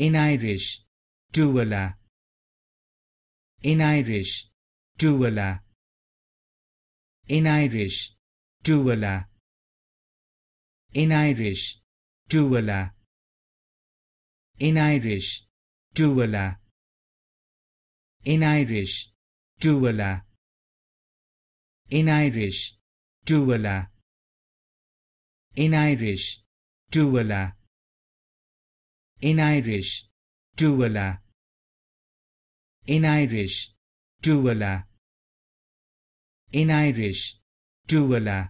in Irish, Tuathla. In Irish, Tuathla. In Irish, Tuathla. In Irish, Tuathla. In Irish, Tuathla. In Irish, Tuathla. In Irish, Tuathla. In Irish, Tuathla. In Irish, Tuathla. In Irish, Tuathla. In Irish, Tuathla.